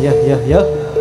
yeah, yeah, yeah.